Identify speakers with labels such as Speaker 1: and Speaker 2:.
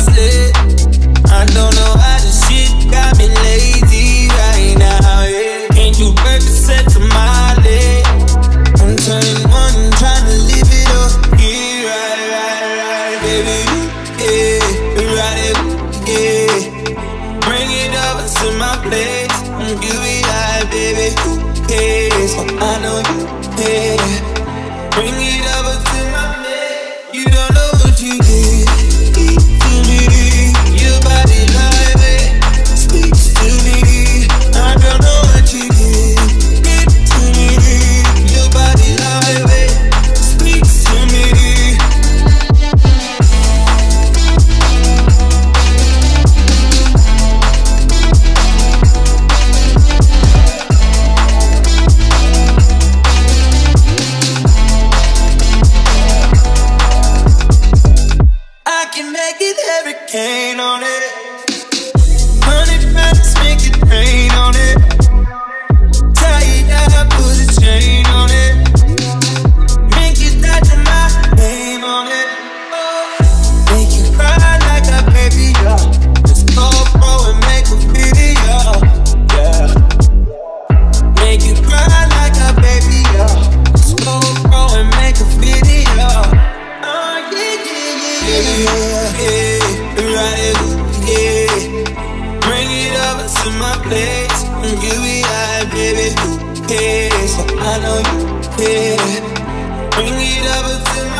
Speaker 1: I don't know how this shit got me lazy right now. I'm turning one, trying to live it up. Right, right, right, baby. Yeah, ride it, yeah. Bring it up to my place. Mm, you be baby, who cares? Oh, I know you care. Bring it to my. You don't know what you did hurricane on it. Hundred make it rain on it. Tie up, put chain on it. You name on it. Make you cry like a baby. Let's go pro and make a video, yeah. Make you cry like a baby. Let's go pro and make a video. Oh yeah, yeah, yeah. To my. You be like, baby, who cares? I know you care. Bring it over